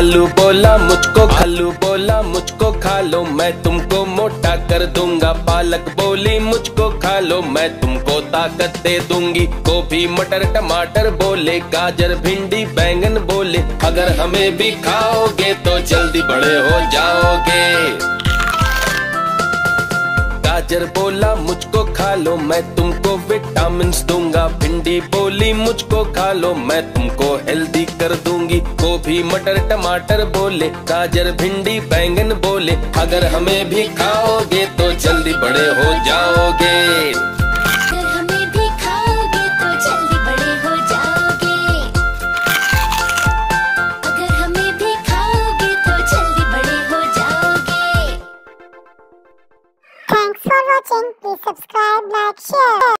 आलू बोला, मुझको आलू बोला, मुझको खा लो मैं तुमको मोटा कर दूँगा। पालक बोली, मुझको खा लो मैं तुमको ताकत दे दूँगी। गोभी, मटर, टमाटर बोले, गाजर, भिंडी, बैंगन बोले। अगर हमें भी खाओगे तो जल्दी बड़े हो जाओगे। गाजर बोला, मुझको खा लो मैं तुमको विटामिन दूँगा। भिंडी बोली, मुझको खा लो मैं तुमको हेल्दी कर दूँगी। गोभी मटर टमाटर बोले गाजर भिंडी बैंगन बोले अगर हमें भी खाओगे तो जल्दी बड़े हो जाओगे Thanks for watching. Please subscribe, like, share.